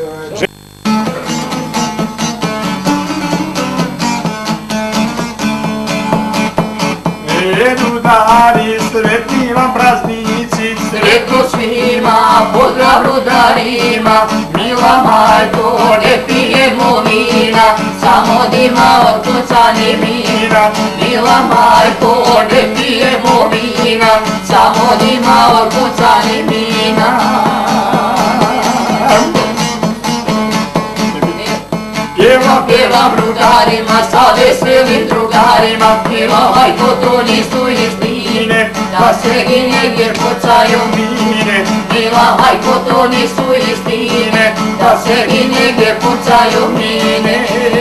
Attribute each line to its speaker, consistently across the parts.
Speaker 1: Jedu dani, sretni vam praznici,
Speaker 2: Sretno svima, pozdrav rudarima, mila majko, ne pijemo vina, samo dima od kucani mira, Mila majko, ne pijemo vina, samo dima od kucani mira.
Speaker 1: Pjevam,
Speaker 2: Pjevam rudarima, sa veselim drugarima, mila majko, to nisu istine, da se i jer pucaju
Speaker 1: mine,
Speaker 2: Mila majko, to nisu istine, da se i jer pucaju mine.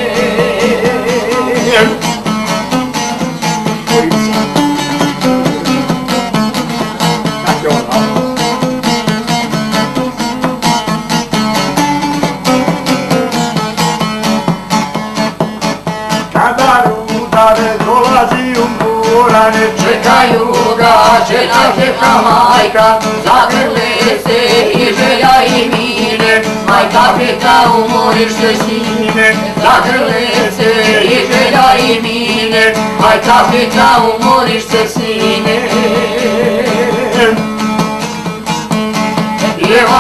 Speaker 1: Kada rudare dolazi u morane,
Speaker 2: Čekaju ga žena žena majka, zagrle se i želja i mine. Majka pita umoriš se sine, zagrle se i želja i mine. Majka pita umoriš se sine.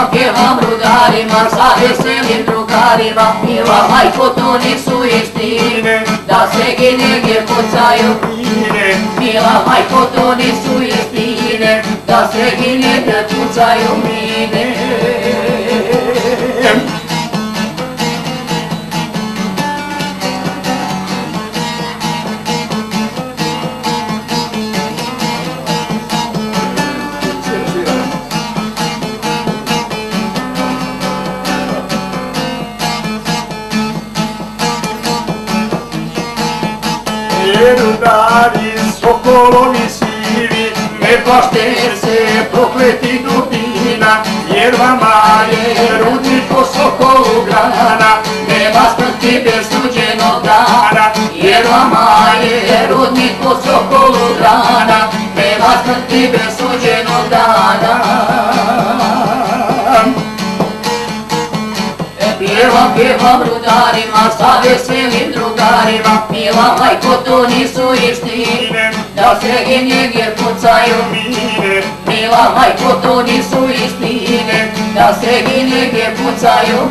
Speaker 2: Peva murdarima, sare se mildrugarima Miva majkotoni su istine Da se genegir
Speaker 1: kucaju
Speaker 2: ine Miva majkotoni su istine Da se genegir kucaju ine
Speaker 1: udari dani, sokolovi sivi,
Speaker 2: Ne plašte se prokleti dubina,
Speaker 1: jer vama je
Speaker 2: rudnik po sokolu grana, nema smrti bez suđenog dana, jer vama je rudnik po sokolu grana, nema smrti bez suđenog dana. देवा देवा मृदारे माता देवे मृदारे वापी वापी को तो निसुइस्ती दासे गिने
Speaker 1: गिर
Speaker 2: पुचायो मीने देवा वापी को तो निसुइस्ती दासे गिने गिर पुचायो